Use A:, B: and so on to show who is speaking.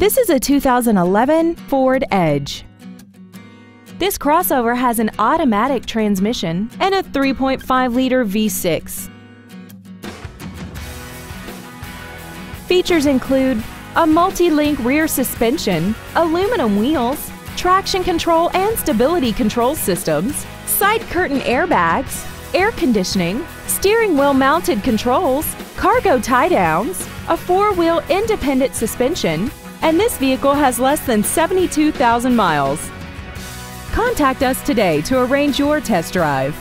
A: This is a 2011 Ford Edge. This crossover has an automatic transmission and a 3.5-liter V6. Features include a multi-link rear suspension, aluminum wheels, traction control and stability control systems, side curtain airbags, air conditioning, steering wheel mounted controls, cargo tie downs, a four-wheel independent suspension, and this vehicle has less than 72,000 miles. Contact us today to arrange your test drive.